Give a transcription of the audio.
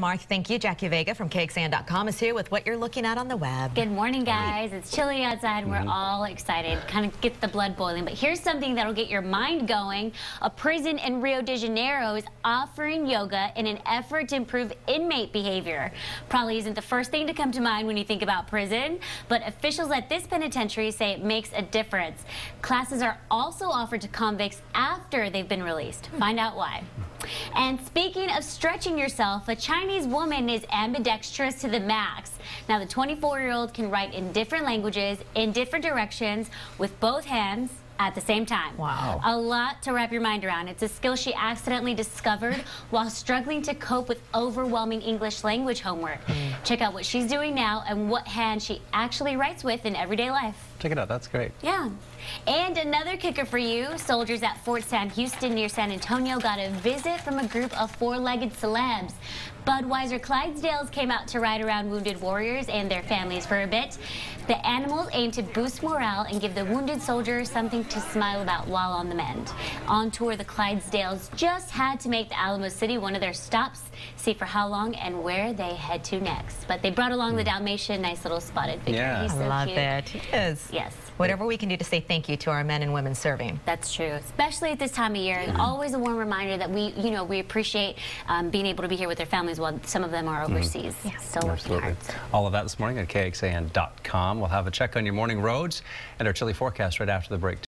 Mark, thank you. Jackie Vega from KXAN.com is here with what you're looking at on the web. Good morning, guys. It's chilly outside. We're Mm-hmm. all excited. Kind of get the blood boiling. But here's something that'll get your mind going. A prison in Rio de Janeiro is offering yoga in an effort to improve inmate behavior. Probably isn't the first thing to come to mind when you think about prison, but officials at this penitentiary say it makes a difference. Classes are also offered to convicts after they've been released. Find out why. And speaking of stretching yourself, a Chinese woman is ambidextrous to the max. Now, the 24 year old can write in different languages, in different directions, with both hands at the same time. Wow. A lot to wrap your mind around. It's a skill she accidentally discovered while struggling to cope with overwhelming English language homework. Hmm. Check out what she's doing now and what hand she actually writes with in everyday life. Check it out. That's great. Yeah. And another kicker for you. Soldiers at Fort Sam Houston near San Antonio got a visit from a group of four-legged celebs. Budweiser Clydesdales came out to ride around wounded warriors and their families for a bit. The animals aim to boost morale and give the wounded soldiers something to smile about while on the mend. On tour, the Clydesdales just had to make the Alamo City one of their stops, see for how long and where they head to next. But they brought along the Dalmatian, nice little spotted figure. Yeah. He's I so love cute. it. It is. Yes. Whatever we can do to say thank you to our men and women serving. That's true, especially at this time of year. And always a warm reminder that we, you know, we appreciate um, being able to be here with their families while some of them are overseas. Still working Absolutely. hard. All of that this morning at KXAN.com. We'll have a check on your morning roads and our chilly forecast right after the break.